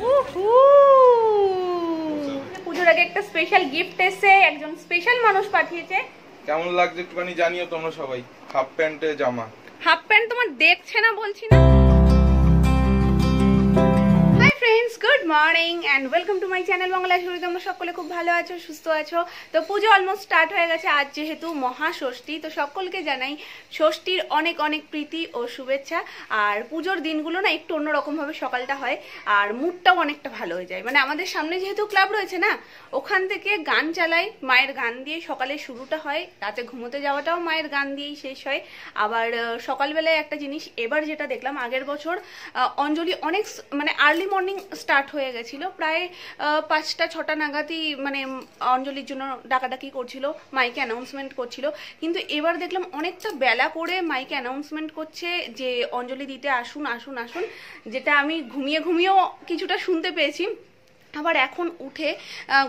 উহু! পুজোর আগে একটা স্পেশাল গিফট এসে একজন স্পেশাল মানুষ পাঠিয়েছে। কেমন লাগছে একটুখানি জানিও তোমরা সবাই। হাফ প্যান্টে জামা। হাফ প্যান্ট তোমার দেখছে না বলছি না? Friends good morning and welcome to my channel Bangla শুরু তোমরা সকলে খুব ভালো আছো, সুস্থ আছো? তো পুজো অলমোস্ট স্টার্ট হয়ে গেছে। আজ যেহেতু মহাষষ্ঠী তো সকলকে জানাই ষষ্ঠীর অনেক অনেক প্রীতি ও শুভেচ্ছা। আর পুজোর দিনগুলো না একটু অন্যরকমভাবে সকালটা হয়, আর মুডটাও অনেকটা ভালো হয়ে যায়। মানে আমাদের সামনে যেহেতু ক্লাব রয়েছে না, ওখান থেকে গান চালাই, মায়ের গান দিয়ে সকালে শুরুটা হয় রাতে ঘুমোতে যাওয়াটাও মায়ের গান দিয়েই শেষ হয়। আবার সকালবেলায় একটা জিনিস, এবার যেটা দেখলাম, আগের বছর অঞ্জলি অনেক মানে আর্লি মর্নিং স্টার্ট হয়ে গেছিল। প্রায় পাঁচটা, ছটা নাগাদই মানে অঞ্জলির জন্য ডাকাডাকি করছিল, মাইকে অ্যানাউন্সমেন্ট করছিল। কিন্তু এবার দেখলাম অনেকটা বেলা করে মাইকে অ্যানাউন্সমেন্ট করছে যে, অঞ্জলি দিতে আসুন আসুন আসুন। যেটা আমি ঘুমিয়ে, ঘুমিয়েও কিছুটা শুনতে পেয়েছি। আবার এখন উঠে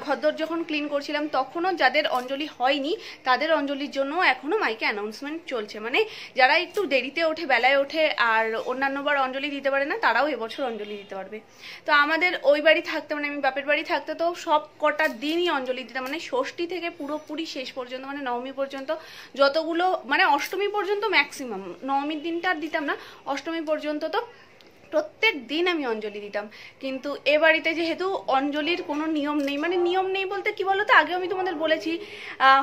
ঘরদোর যখন ক্লিন করছিলাম, তখনও যাদের অঞ্জলি হয়নি, তাদের অঞ্জলির জন্য এখনও মাইকে অ্যানাউন্সমেন্ট চলছে। মানে যারা একটু দেরিতে ওঠে, বেলায় ওঠে, আর অন্যান্যবার অঞ্জলি দিতে পারে না, তারাও এবছর অঞ্জলি দিতে পারবে। তো আমাদের ওই বাড়ি থাকতে মানে আমি বাপের বাড়ি থাকতে, তো সব কটা দিনই অঞ্জলি দিতাম মানে ষষ্ঠী থেকে পুরোপুরি শেষ পর্যন্ত মানে নবমী পর্যন্ত যতগুলো মানে অষ্টমী পর্যন্ত ম্যাক্সিমাম নবমীর দিনটা আর দিতাম না, অষ্টমী পর্যন্ত তো প্রত্যেক দিন আমি অঞ্জলি দিতাম। কিন্তু এ বাড়িতে যেহেতু অঞ্জলির কোনো নিয়ম নেই মানে নিয়ম নেই বলতে কি বলতো? আগে আমি তোমাদের বলেছি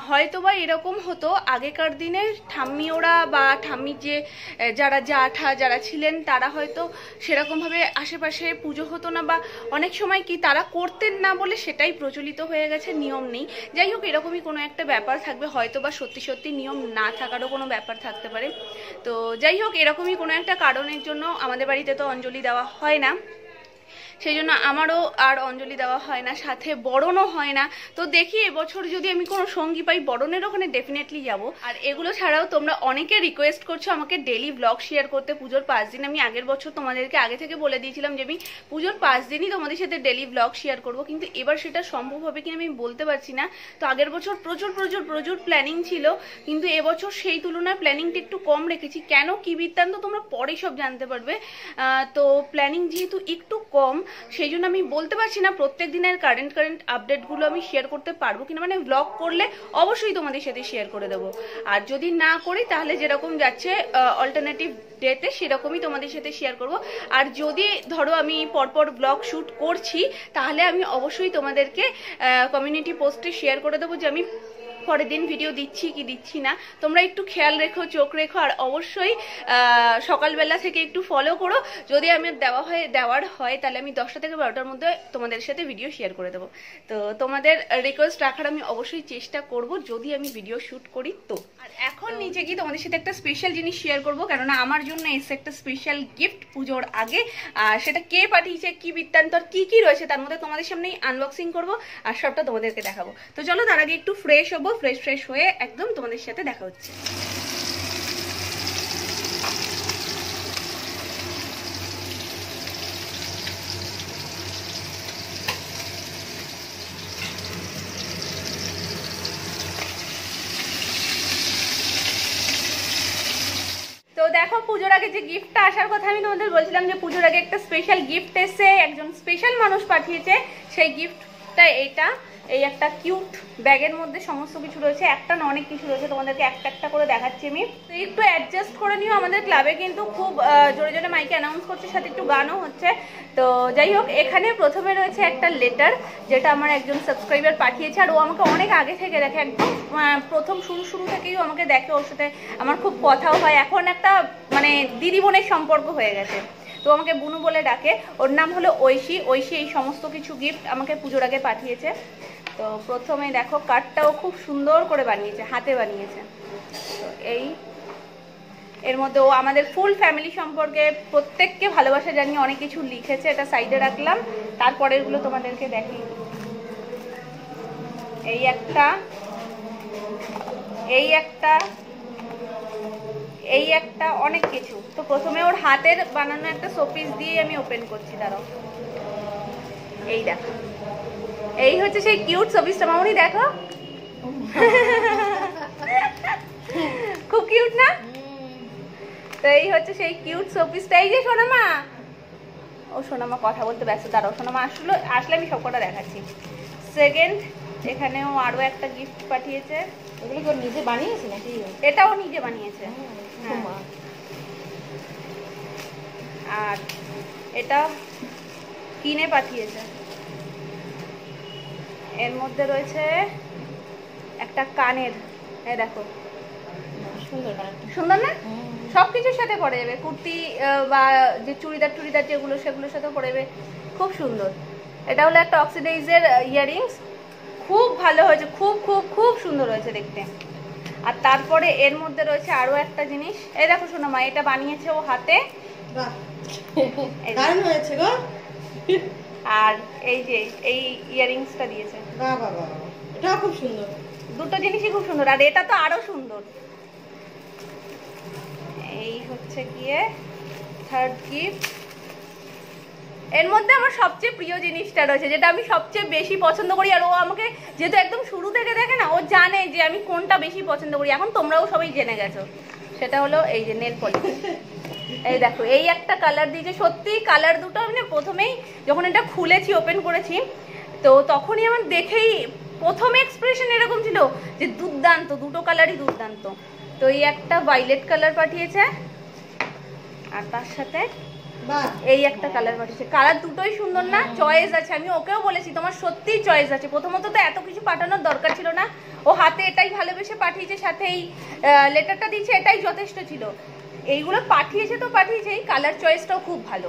হয়তো বা এরকম হতো, আগেকার দিনে ঠাম্মি ওরা বা ঠাম্মির যে যারা জাঠা যারা ছিলেন, তারা হয়তো সেরকমভাবে আশেপাশে পুজো হতো না বা অনেক সময় কি তারা করতেন না বলে সেটাই প্রচলিত হয়ে গেছে, নিয়ম নেই। যাই হোক, এরকমই কোনো একটা ব্যাপার থাকবে হয়তো বা সত্যি সত্যি নিয়ম না থাকারও কোনো ব্যাপার থাকতে পারে। তো যাই হোক, এরকমই কোনো একটা কারণের জন্য আমাদের বাড়িতে তো অঞ্জলি দেওয়া হয় না। সেই জন্য আমারও আর অঞ্জলি দেওয়া হয় না, সাথে বরণও হয় না। তো দেখি এবছর যদি আমি কোনো সঙ্গী পাই, বরণের ওখানে ডেফিনেটলি যাব। আর এগুলো ছাড়াও তোমরা অনেকে রিকোয়েস্ট করছ আমাকে ডেলি ব্লগ শেয়ার করতে। পুজোর পাঁচ দিন আমি আগের বছর তোমাদেরকে আগে থেকে বলে দিয়েছিলাম যে আমি পুজোর পাঁচ দিনই তোমাদের সাথে ডেলি ব্লগ শেয়ার করব। কিন্তু এবার সেটা সম্ভব হবে কিনা আমি বলতে পারছি না। তো আগের বছর প্রচুর প্রচুর প্রচুর প্ল্যানিং ছিল। কিন্তু এবছর সেই তুলনায় প্ল্যানিংটা একটু কম রেখেছি। কেন কি বৃত্তান্ত তোমরা পরে সব জানতে পারবে। তো প্ল্যানিং যেহেতু একটু কম সেই জন্য আমি বলতে পারছি না প্রত্যেক দিনের কারেন্ট কারেন্ট আপডেটগুলো আমি শেয়ার করতে পারব কিনা। মানে ব্লগ করলে অবশ্যই তোমাদের সাথে শেয়ার করে দেবো। আর যদি না করি, তাহলে যেরকম যাচ্ছে অল্টারনেটিভ ডেতে সেরকমই তোমাদের সাথে শেয়ার করব। আর যদি ধরো আমি পরপর ব্লগ শ্যুট করছি, তাহলে আমি অবশ্যই তোমাদেরকে কমিউনিটি পোস্টে শেয়ার করে দেবো যে আমি পরের দিন ভিডিও দিচ্ছি কি দিচ্ছি না তোমরা একটু খেয়াল রেখো চোখ রেখো আর অবশ্যই সকালবেলা থেকে একটু ফলো করো। যদি আমি দেওয়া হয় দেওয়ার হয় তাহলে আমি দশটা থেকে বারোটার মধ্যে তোমাদের সাথে ভিডিও শেয়ার করে দেবো। তো তোমাদের রিকোয়েস্ট রাখার আমি অবশ্যই চেষ্টা করব যদি আমি ভিডিও শ্যুট করি তো। আর এখন নিচে গিয়ে তোমাদের সাথে একটা স্পেশাল জিনিস শেয়ার করব কেননা আমার জন্য এসে একটা স্পেশাল গিফট পুজোর আগে। আর সেটা কে পাঠিয়েছে কি বৃত্তান্ত আর কি কি রয়েছে তার মধ্যে তোমাদের সামনেই আনবক্সিং করব আর সবটা তোমাদেরকে দেখাবো। তো চলো তার আগে একটু ফ্রেশ হব। ফ্রেশ ফ্রেশ হয়ে একদম তোমাদের সাথে দেখা হচ্ছে। দেখো, পুজোর আগে যে গিফটটা আসার কথা আমি তোমাদের বলছিলাম যে পুজোর আগে একটা স্পেশাল গিফট এসে একজন স্পেশাল মানুষ পাঠিয়েছে, সেই গিফটটা এইটা এই একটা কিউট ব্যাগের মধ্যে সমস্ত কিছু রয়েছে। একটা না অনেক কিছু রয়েছে। তোমাদেরকে একটা একটা করে দেখাচ্ছি আমি। তো একটু অ্যাডজাস্ট করে নিও। আমাদের ক্লাবে কিন্তু খুব জোরে জোরে মাইকে অ্যানাউন্স করছে, সাথে একটু গানও হচ্ছে। তো যাই হোক, এখানে প্রথমে রয়েছে একটা লেটার যেটা আমার একজন সাবস্ক্রাইবার পাঠিয়েছে। আর ও আমাকে অনেক আগে থেকে দেখে, একদম প্রথম শুরু শুরু থেকেই আমাকে দেখে। ওর সাথে আমার খুব কথাও হয়। এখন একটা মানে দিদি বোনের সম্পর্ক হয়ে গেছে। তো আমাকে বুনু বলে ডাকে। ওর নাম হলো ঐশী। ঐশী এই সমস্ত কিছু গিফট আমাকে পুজোর আগে পাঠিয়েছে। তো প্রথমে দেখো কার্ডটাও খুব সুন্দর করে বানিয়েছে, হাতে বানিয়েছে। তো এই, এর মধ্যে ও আমাদের ফুল ফ্যামিলি সম্পর্কে প্রত্যেককে ভালোবাসা জানিয়ে অনেক কিছু লিখেছে। এটা সাইডে রাখলাম। তারপরেরগুলো তোমাদেরকে দেখি এই একটা এই একটা এই একটা অনেক কিছু। তো প্রথমে ওর হাতের বানানো একটা শোপিস দিয়ে আমি ওপেন করছি দাঁড়াও। এই দেখো। এই হচ্ছে সেই কিউট শোপিসটা মামুনি দেখো। খুব কিউট না? তো এই হচ্ছে সেই কিউট শোপিসটা এই যে শোনা মা ও সোনামা কথা বলতে ব্যস্ত। দাঁড়াও সোনামা আসলো। আসলে আমি সব কটা দেখাচ্ছি। সেকেন্ড এখানেও আরও একটা গিফট পাঠিয়েছে। এগুলো নিজে বানিয়েছে নাকি? এটাও নিজে বানিয়েছে। হ্যাঁ। আর এটা কিনে পাঠিয়েছে। এর মধ্যে রয়েছে একটা কানের দেখো। সুন্দর সুন্দর না? সব কিছুর সাথে পরে যাবে। কুর্তি বা যে চুড়িদার টুড়িদার যেগুলো সেগুলোর সাথেও পরে যাবে। খুব সুন্দর। এটা হলো একটা অক্সিডাইজের ইয়ারিংস খুব ভালো হয়েছে। খুব খুব খুব সুন্দর হয়েছে দেখতে। আর তারপরে এর মধ্যে রয়েছে আরও একটা জিনিস। এই দেখো শোনো মা এটা বানিয়েছে ও হাতে। হয়েছে গো। আর এই যে এই ইয়ারিংসটা দিয়েছে। বাহ। খুব সুন্দর। দুটো জিনিসই খুব সুন্দর। আর এটা তো আরও সুন্দর। এই হচ্ছে গিয়ে থার্ড গিফট এর মধ্যে আমার সবচেয়ে প্রিয় জিনিসটা রয়েছে, যেটা আমি সবচেয়ে বেশি পছন্দ করি, আর ও আমাকে যেহেতু একদম শুরু থেকে দেখে না, ও জানে যে আমি কোনটা বেশি পছন্দ করি। এখন তোমরাও সবাই জেনে গেছো। সেটা হলো এই যে নেল পলিশ। এই দেখো, এই একটা কালার দিয়েছে সত্যি কালার দুটো আমি না প্রথমেই যখন এটা খুলেছি ওপেন করেছি, তো তখনই আমার দেখেই প্রথম এক্সপ্রেশন এরকম ছিল যে দুর্দান্ত, দুটো কালারই দুর্দান্ত। তো এই একটা ভাইলেট কালার পাঠিয়েছে, আর তার সাথে এই একটা কালার পাঠিয়েছে। কালার দুটোই সুন্দর না চয়েস আছে। আমি ওকেও বলেছি তোমার সত্যিই চয়েস আছে। প্রথমত তো এত কিছু পাঠানোর দরকার ছিল না। ও হাতে এটাই ভালোবেসে পাঠিয়েছে সাথে এই লেটারটা দিয়েছে এটাই যথেষ্ট ছিল। এইগুলো পাঠিয়েছে তো পাঠিয়েছে এই কালার চয়েসটাও খুব ভালো।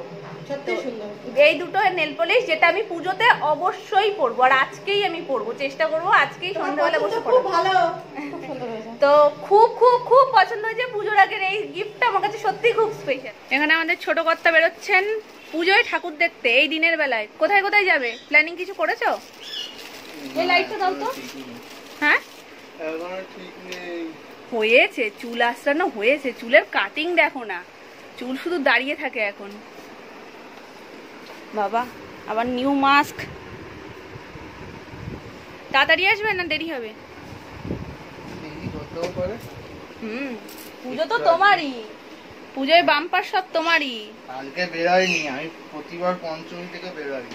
এই দুটো নেল পলিশ যেটা আমি পুজোতে অবশ্যই পরবো আর আজকেই আমি পরবো চেষ্টা করব আজকেই সন্ধ্যাবেলা বসে খুব ভালো। তো খুব খুব খুব পছন্দ হয়েছে। পুজোর আগের এই গিফটটা আমার কাছে সত্যি খুব স্পেশাল এখানে আমাদের ছোট কর্তা বেরোচ্ছেন পুজোয় ঠাকুর দেখতে এই দিনের বেলায়। কোথায় কোথায় যাবে? প্ল্যানিং কিছু করেছ? এই লাইটটা দাও তো। হ্যাঁ? এখনও ঠিক নেই। হয়েছে চুল আশ্রানো হয়েছে। চুলের কাটিং দেখো না। চুল শুধু দাঁড়িয়ে থাকে এখন। বাবা আবার নিউ মাস্ক তাড়াতাড়ি আসবে না? দেরি হবে? করতেও পারে হুম পুজো তো তোমারই। পুজোয় বাম্পার সব তোমারই। কালকে বেরোয়নি আমি প্রতিবার পঞ্চমী থেকে বেরোই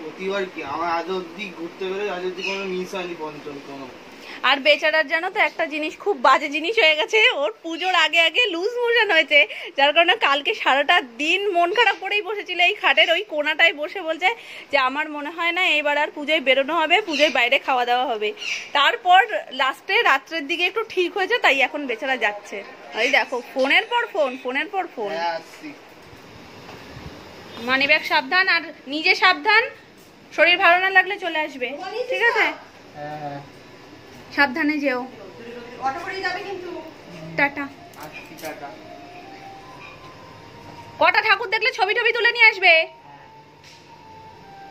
প্রতিবার কি? আমার আজ অব্দি ঘুরতে বেরোই আজ অব্দি কোনো মিস হয়নি পঞ্চমী কোনো। আর বেচারার জানো তো একটা জিনিস খুব বাজে জিনিস হয়ে গেছে ওর পুজোর আগে আগে লুজ মোশন হয়েছে যার কারণে কালকে সারাটা দিন মন খারাপ করেই বসেছিল এই খাটের ওই কোনাটায় বসে বলছে যে আমার মনে হয় না এইবার আর পুজোয় বেরোনো হবে পুজোয় বাইরে খাওয়া দাওয়া হবে। তারপর লাস্টে রাত্রের দিকে একটু ঠিক হয়েছে তাই এখন বেচারা যাচ্ছে। এই দেখো ফোনের পর ফোন ফোনের পর ফোন। মানি ব্যাগ সাবধান আর নিজে সাবধান শরীর ভালো না লাগলে চলে আসবে ঠিক আছে? হ্যাঁ হ্যাঁ। সাবধানে যেও। কিন্তু। টাটা। টাটা। কটা ঠাকুর দেখলে ছবি টবি তুলে নিয়ে আসবে?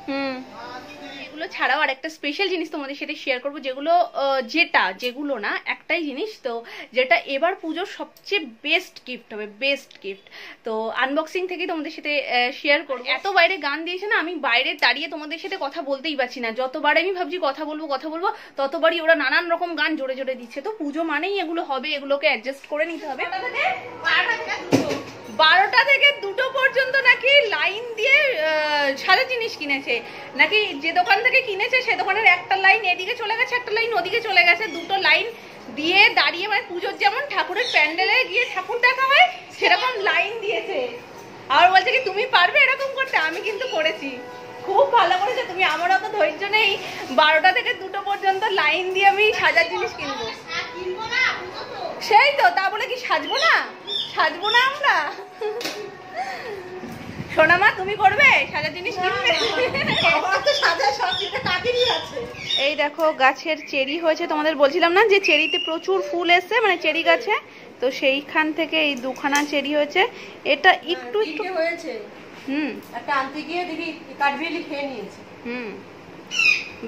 হুম। এগুলো ছাড়াও আর একটা স্পেশাল জিনিস তোমাদের সাথে শেয়ার করব যেগুলো যেটা যেগুলো না একটাই জিনিস তো যেটা এবার পুজোর সবচেয়ে বেস্ট গিফট হবে বেস্ট গিফট তো আনবক্সিং থেকে তোমাদের সাথে শেয়ার করব। এত বাইরে গান দিয়েছে না আমি বাইরে দাঁড়িয়ে তোমাদের সাথে কথা বলতেই পারছি না। যতবার আমি ভাবছি কথা বলব কথা বলব ততবারই ওরা নানান রকম গান জোরে জোরে দিচ্ছে। তো পুজো মানেই এগুলো হবে এগুলোকে অ্যাডজাস্ট করে নিতে হবে। বারোটা থেকে দুটো। পর্যন্ত নাকি লাইন দিয়ে সাদা জিনিস কিনেছে। নাকি যে দোকান থেকে কিনেছে সে দোকানের একটা লাইন, এদিকে চলে গেছে, একটা লাইন, ওদিকে চলে গেছে। দুটো লাইন দিয়ে দাঁড়িয়ে মানে পুজোর যেমন ঠাকুরের প্যান্ডেলে গিয়ে ঠাকুর দেখা হয়, সেরকম লাইন দিয়েছে। আর বলছে কি, তুমি পারবে এরকম করতে? আমি কিন্তু করেছি। খুব ভালো করেছে, তুমি আমার অত ধৈর্য নেই। বারোটা থেকে দুটো পর্যন্ত লাইন দিয়ে আমি সাজার জিনিস কিনবো। সেই তো, তা বলে কি সাজবো না? সাজবো না আমরা? সোনামা তুমি করবে? সাজা জিনিস কিনবে? এই দেখো গাছের চেরি হয়েছে। তোমাদের বলছিলাম না যে চেরিতে প্রচুর ফুল এসছে মানে চেরি গাছে? তো সেইখান থেকে এই দুখানা চেরি হয়েছে। এটা একটু একটু হয়েছে। হুম। একটা আনতে গিয়ে দেখি কাঠবিড়ি খেয়ে নিয়েছে। হুম।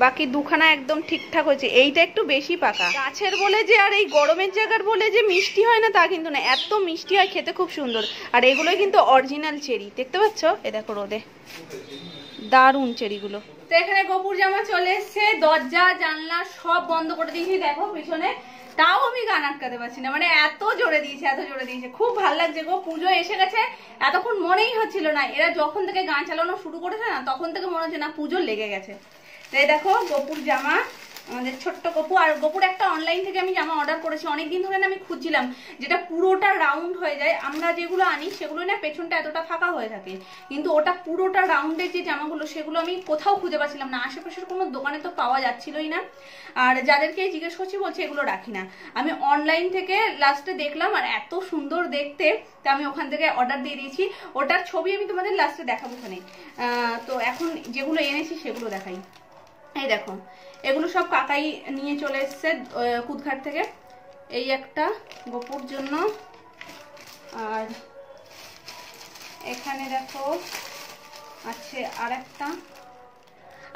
বাকি দুখানা একদম ঠিকঠাক হয়েছে। এইটা একটু বেশি পাকা। গাছের বলে যে, আর এই গরমের জায়গার বলে যে মিষ্টি হয় না, তা কিন্তু না। এত মিষ্টি হয়, খেতে খুব সুন্দর। আর এগুলোই কিন্তু অরিজিনাল চেরি দেখতে পাচ্ছ? এ দেখো রোদে। দারুণ চেরিগুলো তো এখানে গোপুর জামা চলে এসছে, দরজা, জানলা সব বন্ধ করে দিয়েছি। দেখো পিছনে। তাও আমি গান আটকাতে পারছি না। মানে এত জোরে দিয়েছে, এত জোরে দিয়েছে। খুব ভালো লাগছে গো। পুজো এসে গেছে। এতক্ষণ মনেই হচ্ছিল না। এরা যখন থেকে গান চালানো শুরু করেছে না, তখন থেকে মনে হচ্ছে না পুজো লেগে গেছে। এই দেখো, গোপুর জামা, আমাদের ছোট্ট গপু। আর গপুর, একটা অনলাইন থেকে আমি জামা অর্ডার করেছি। অনেকদিন ধরে না আমি খুঁজছিলাম, যেটা পুরোটা রাউন্ড হয়ে যায়। আমরা যেগুলো আনি সেগুলো না পেছনটা এতটা ফাঁকা হয়ে থাকে। কিন্তু ওটা পুরোটা রাউন্ডের যে জামাগুলো, সেগুলো আমি কোথাও খুঁজে পাচ্ছিলাম না। আশেপাশের কোনো দোকানে তো পাওয়া যাচ্ছিলই না। আর যাদেরকে জিজ্ঞেস করছি, বলছে এগুলো রাখি না। আমি অনলাইন থেকে লাস্টে দেখলাম, আর এত সুন্দর দেখতে, তা আমি ওখান থেকে অর্ডার দিয়ে দিয়েছি। ওটার ছবি আমি তোমাদের লাস্টে দেখাবো ওখানে। তো এখন যেগুলো এনেছি, সেগুলো দেখাই। এই দেখো, এগুলো সব কাকাই নিয়ে চলে এসছে কুদঘাট থেকে। এই একটা গোপুর জন্য। আর এখানে দেখো, আছে আর একটা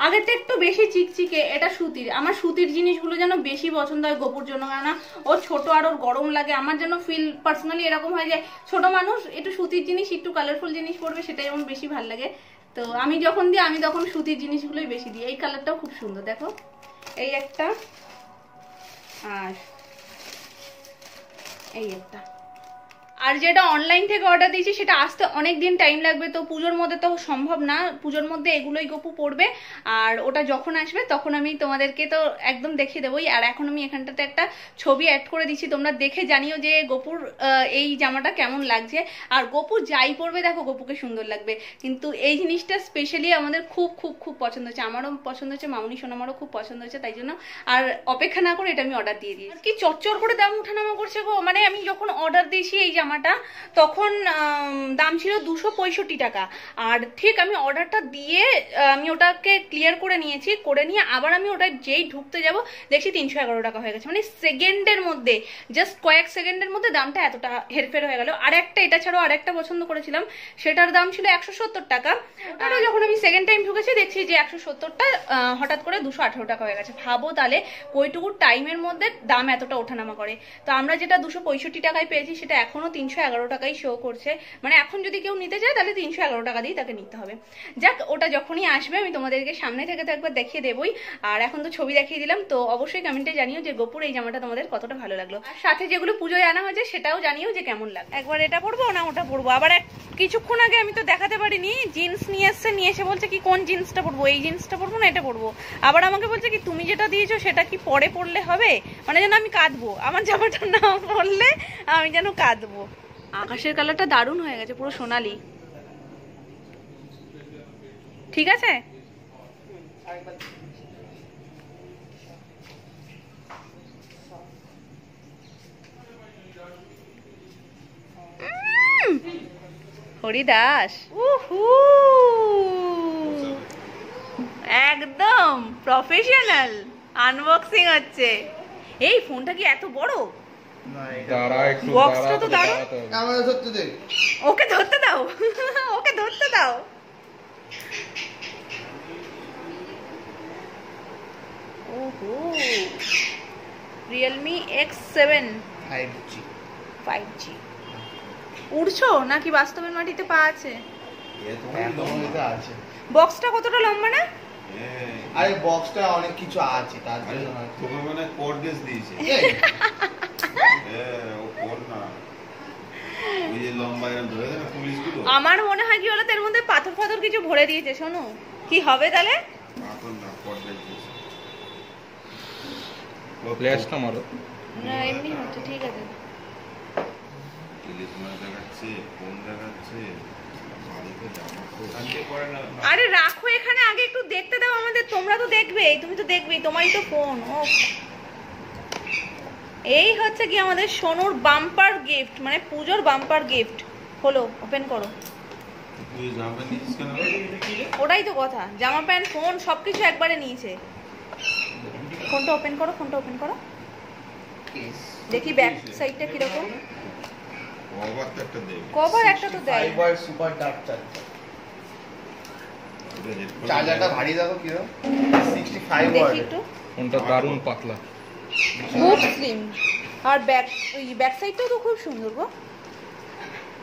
আগেরটা একটু বেশি চিকচিকে, এটা সুতির। আমার সুতির জিনিসগুলো যেন বেশি পছন্দ হয় গোপুর জন্য, কেননা ও ছোট আর ওর গরম লাগে। আমার যেন ফিল পার্সোনালি এরকম হয় যে, ছোট মানুষ একটু সুতির জিনিস, একটু কালারফুল জিনিস পরবে, সেটাই যেমন বেশি ভালো লাগে। তো আমি যখন দিই, আমি তখন সুতির জিনিসগুলোই বেশি দিই। এই কালারটাও খুব সুন্দর, দেখো। এই একটা, আর এই একটা। আর যেটা অনলাইন থেকে অর্ডার দিয়েছি, সেটা আসতে অনেক দিন টাইম লাগবে। তো পুজোর মধ্যে তো সম্ভব না। পুজোর মধ্যে এগুলোই গপু পড়বে। আর ওটা যখন আসবে, তখন আমি তোমাদেরকে তো একদম দেখিয়ে দেবোই। আর এখন আমি এখানটাতে একটা ছবি অ্যাড করে দিচ্ছি। তোমরা দেখে জানিও যে গপুর এই জামাটা কেমন লাগছে। আর গপু যাই পরবে, দেখো গপুকে সুন্দর লাগবে। কিন্তু এই জিনিসটা স্পেশালি আমাদের খুব খুব খুব পছন্দ হচ্ছে। আমারও পছন্দ হচ্ছে, মামুনি সোনামারও খুব পছন্দ হচ্ছে, তাই জন্য। আর অপেক্ষা না করে এটা আমি অর্ডার দিয়ে দিয়েছি। কি চচ্চর করে দাম উঠানামা করছে গো। মানে আমি যখন অর্ডার দিয়েছি, এই জামাটা তখন দাম ছিল দুশো পঁয়ষট্টি টাকা। আর ঠিক আমি অর্ডারটা দিয়ে আমি ওটাকে ক্লিয়ার করে নিয়েছি করে নিয়ে আবার আমি ওটা যেই ঢুকতে যাব দেখছি তিনশো এগারো টাকা হয়ে গেছে। মানে সেকেন্ডের মধ্যে জাস্ট কয়েক সেকেন্ডের মধ্যে দামটা এতটা হেরফের হয়ে গেল। আর একটা এটা ছাড়াও আর একটা পছন্দ করেছিলাম সেটার দাম ছিল একশো সত্তর টাকা। ওটারও যখন আমি সেকেন্ড টাইম ঢুকেছি দেখছি যে একশো সত্তরটা হঠাৎ করে দুশো আঠারো টাকা হয়ে গেছে। ভাবো তাহলে কইটুকু টাইমের মধ্যে দাম এতটা ওঠানামা করে। তো আমরা যেটা দুশো পঁয়ষট্টি টাকায় পেয়েছি সেটা এখনও তিনশো এগারো টাকাই শো করছে। মানে এখন যদি কেউ নিতে চায়, তাহলে তিনশো এগারো টাকা দিয়ে তাকে নিতে হবে। যাক, ওটা যখনই আসবে, আমি তোমাদেরকে সামনে থেকে তো একবার দেখিয়ে দেবই। আর এখন তো ছবি দেখিয়ে দিলাম, তো অবশ্যই কমেন্টে জানিও যে গোপুর এই জামাটা তোমাদের কতটা ভালো লাগল। সাথে যেগুলো পুজোয় আনা হয়েছে, সেটাও জানিও যে কেমন লাগল। একবার এটা পরবো না ওটা পরবো? আবার কিছুক্ষণ আগে আমি তো দেখাতে পারিনি জিন্স নিয়ে এসছে, নিয়ে এসে বলছে কি, কোন জিন্সটা পরবো? এই জিন্সটা পরবো না, এটা পরবো? আবার আমাকে বলছে কি, তুমি যেটা দিয়েছ, সেটা কি পরে পরলে হবে? মানে যেন আমি কাঁদবো। আমার জামাটা না পরলে আমি যেন কাঁদবো। আকাশের কালারটা দারুণ হয়ে গেছে, পুরো সোনালি। ঠিক আছে? হরিদাস। উহু! একদম প্রফেশনাল আনবক্সিং হচ্ছে। এই ফোনটা কি এত বড়? বক্সটা তো দাঁড়া, দারুণ। দাঁড়াতে হবে। ক্যামেরা ধরতে দে। ওকে ধরতে দাও। ওকে ধরতে দাও। ওহো। Realme X seven five G five G উড়ছো? নাকি বাস্তবের মাটিতে পা আছে? বক্সটা কতটা লম্বা না? আরে বক্সটা অনেক কিছু আছে তার জন্য। তোকে মানে কোর্ডেস দিয়েছে এই, হ্যাঁ, ও কোড না ওই যে লম্বা এরকম ধরে দেয় না পুলিশগুলো আমার মনে হয় কি বলো তো, এর মধ্যে পাথর ফাথর কিছু ভরে দিয়েছে শোনো। কি হবে তাহলে? পাথর না কোর্ডেস দিয়েছে। ও ফ্ল্যাশটা মারো। না এমনি হচ্ছে ঠিক আছে। ইলিশ মাছ দেখাচ্ছে ফোন দেখাচ্ছে বাড়িতে জামা শান্তি করে না আরে রাখো এখানে আগে একটু দেখতে দাও আমাদের তোমরা তো দেখবেই তুমি তো দেখবেই তোমারই তো ফোন ও। এই হচ্ছে কি আমাদের সোনুর বাম্পার গিফট মানে পুজোর বাম্পার গিফট হলো ওপেন করো। ওটাই তো কথা জামা প্যান্ট ফোন সবকিছু একবারে নিয়েছে। ফোনটা ওপেন করো ফোনটা ওপেন করো। দেখি ব্যাক সাইডটা কীরকম। কভার একটা তো দেয়। ওটা headphone চার্জারটা ভারী দেখো ফাইভ দেখি একটু। ফোনটা দারুণ পাতলা। খুব স্লিম আর ব্যাক ওই ব্যাক সাইডটাও তো খুব সুন্দর গো আমাকে ধরতে দাও দেখি একটু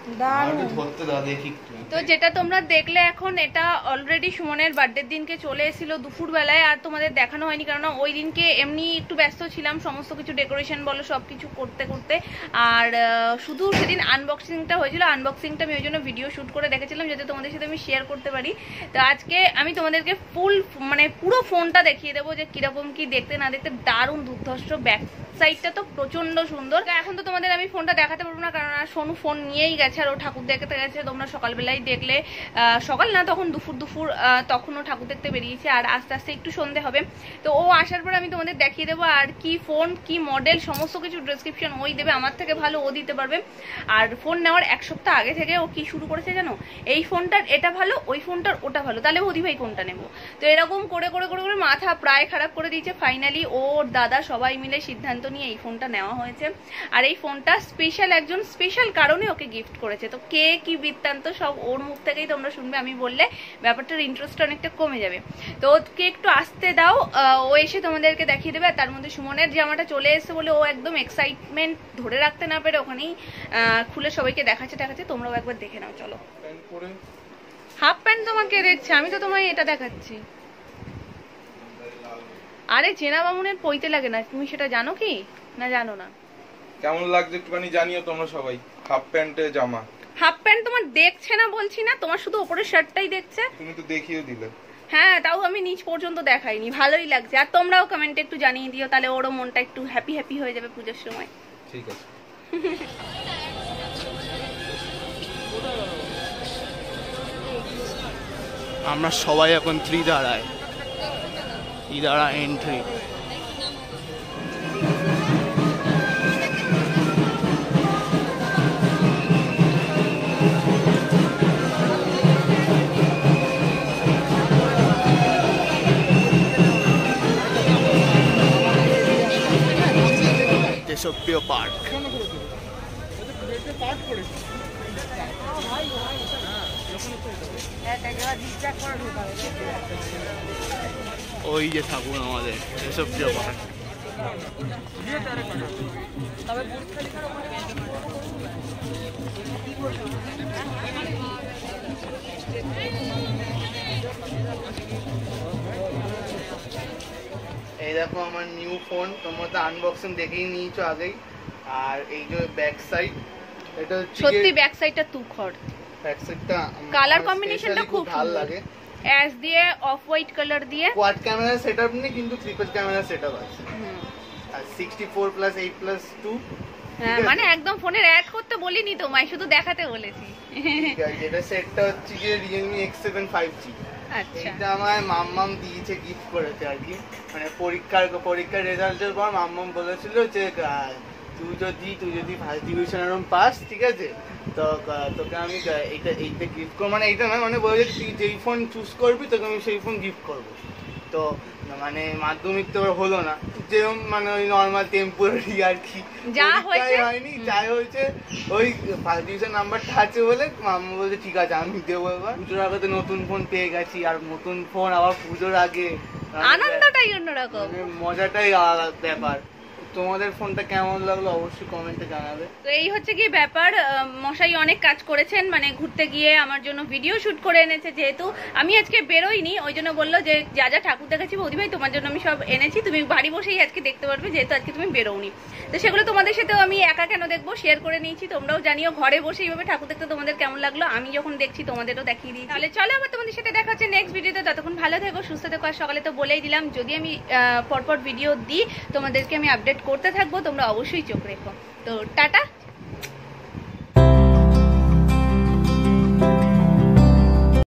তো যেটা তোমরা দেখলে এখন এটা অলরেডি সুমনের বার্থডের দিনকে চলে এসেছিল দুপুর বেলায় আর তোমাদের দেখানো হয়নি কারণ ওই দিনকে এমনি একটু ব্যস্ত ছিলাম সমস্ত কিছু ডেকোরেশন বলো সব কিছু করতে করতে। আর শুধু সেদিন আনবক্সিংটা হয়েছিল আনবক্সিংটা আমি ওই জন্য ভিডিও শ্যুট করে দেখেছিলাম যাতে তোমাদের সাথে আমি শেয়ার করতে পারি। তো আজকে আমি তোমাদেরকে ফুল মানে পুরো ফোনটা দেখিয়ে দেবো যে কীরকম কি দেখতে না দেখতে দারুণ দুর্ধর্ষ ব্যাক সাইডটা তো প্রচণ্ড সুন্দর। এখন তো তোমাদের আমি ফোনটা দেখাতে পারব না কারণ সোনু ফোন নিয়েই গেছে আর ও ঠাকুর দেখতে গেছে। তোমরা সকালবেলায় দেখলে সকাল না তখন দুপুর দুপুর আহ, তখন ও ঠাকুর দেখতে বেরিয়েছে। আর আস্তে আস্তে একটু সন্ধে হবে। তো ও আসার পর আমি তোমাদের দেখিয়ে দেবো আর কি ফোন কি মডেল সমস্ত কিছু ডেসক্রিপশন ওই দেবে। আমার থেকে ভালো ও দিতে পারবে। আর ফোন নেওয়ার এক সপ্তাহ আগে থেকে ও কি শুরু করেছে জানো? এই ফোনটার এটা ভালো ওই ফোনটার ওটা ভালো। তাহলে বৌদি ভাই কোনটা নেব? তো এরকম করে করে করে করে মাথা প্রায় খারাপ করে দিয়েছে। ফাইনালি ওর দাদা সবাই মিলে সিদ্ধান্ত নিয়ে এই ফোনটা নেওয়া হয়েছে। আর এই ফোনটা স্পেশাল একজন স্পেশাল কারণে ওকে গিফট করেছে। তো কে কি বৃত্তান্ত সব ওর মুখ থেকেই তোমরা শুনবে আমি বললে ব্যাপারটার ইন্টারেস্ট অনেকটা কমে যাবে। তো ওকে একটু আসতে দাও ও এসে তোমাদেরকে দেখিয়ে দেবে। আর তার মধ্যে সুমনের জামাটা চলে এসেছে বলে ও একদম এক্সাইটমেন্ট ধরে রাখতে না পেরে ওখানেই খুলে সবাইকে দেখাচ্ছে দেখাচ্ছে। তোমরাও একবার দেখে নাও চলো। হাফ প্যান্ট তোমাকে দেখছে আমি তো তোমায় এটা দেখাচ্ছি। আরে চেনা বামুনের পইতে লাগে না তুমি সেটা জানো কি? না জানো না। কেমন লাগছে একটুখানি জানিও তোমরা সবাই। হাফ প্যান্টে জামা। হাফ প্যান্ট তোমার দেখছে না বলছি না তোমার শুধু ওপরের শার্টটাই দেখছে। তুমি তো দেখিয়ে দিলে। হ্যাঁ তাও আমি নিচ পর্যন্ত দেখাইনি ভালোই লাগছে। আর তোমরাও কমেন্টে একটু জানিয়ে দিও তাহলে ওরও মনটা একটু হ্যাপি হ্যাপি হয়ে যাবে পুজোর সময়। ঠিক আছে। আমরা সবাই এখন ত্রিদাঁড়ায় ত্রিদাঁড়া এন্ট্রি দেশপ্রিয় পার্ক। ওই যে ঠাকুর আমাদের দেশপ্রিয় পার্ক এই দেখো আমার নিউ ফোন তোমরা তো আনবক্সিং দেখেই নিয়েছো আগেই। আর এই যে ব্যাক সাইড এটা সত্যি ব্যাক সাইডটা তুখর ব্যাক সাইডটা কালার কম্বিনেশনটা খুব ভালো লাগে। অ্যাশ দিয়ে অফ হোয়াইট কালার দিয়ে। কোয়াড ক্যামেরা সেটআপ নেই কিন্তু ট্রিপল ক্যামেরা সেটআপ আছে। আর 64 প্লাস 8 প্লাস 2 হ্যাঁ মানে একদম ফোনের অ্যাড করতে বলিনি তোমায় শুধু দেখাতে বলেছি। এটা সেটটা হচ্ছে যে Realme X7 5G আচ্ছা। এটা আমার মাম্মাম দিয়েছে গিফট করেছে আর কি। মানে পরীক্ষার পরীক্ষার রেজাল্টের পর মাম্মাম বলেছিল যে তুই যদি তুই যদি ফার্স্ট ডিভিশন এরকম পাস ঠিক আছে? তো তোকে আমি এইটা এইটা গিফট করব। মানে এইটা নয় মানে বলেছে তুই যেই ফোন চুজ করবি তোকে আমি সেই ফোন গিফট করব। তো মানে মাধ্যমিক তো হলো না। যেরকম মানে ওই নর্মাল টেম্পোরারি আর কি। যা হয়েছে? হয়নি যাই হয়েছে ওই ফার্স্ট ডিভিশন নাম্বারটা আছে বলে মাম্মা বলছে ঠিক আছে আমি দেবো এবার। পুজোর আগে তো নতুন ফোন পেয়ে গেছি আর নতুন ফোন আবার পুজোর আগে। আনন্দটাই অন্যরকম। মানে মজাটাই আলাদা ব্যাপার। তোমাদের ফোনটা কেমন লাগল অবশ্যই কমেন্টে জানাবে। তো এই হচ্ছে কি ব্যাপার মশাই অনেক কাজ করেছেন মানে ঘুরতে গিয়ে আমার জন্য ভিডিও শুট করে এনেছে যেহেতু। আমি আজকে বেরোইনি, ওই জন্য বলল যে যা যা ঠাকুর দেখাচ্ছি বৌদি ভাই, তোমার জন্য আমি সব এনেছি, তুমি বাড়ি বসেই আজকে দেখতে পারবে যেহেতু আজকে তুমি বেরোনি তো সেগুলো তোমাদের সাথেও আমি একা কেন দেখব শেয়ার করে নিয়েছি, তোমরাও জানিও, ঘরে বসে এইভাবে ঠাকুর দেখতে তোমাদের কেমন লাগল, আমি যখন দেখছি তোমাদেরও দেখিয়ে দিই তাহলে চলো, আবার তোমাদের সাথে দেখা হচ্ছে নেক্সট ভিডিওতে ততক্ষণ ভালো থেকো, সুস্থ থেকো, আর সকালে তো বলেই দিলাম, যদি আমি পরপর ভিডিও দিই, তোমাদেরকে আমি আপডেট করতে থাকব তোমরা অবশ্যই চোখ রেখো। তো টাটা।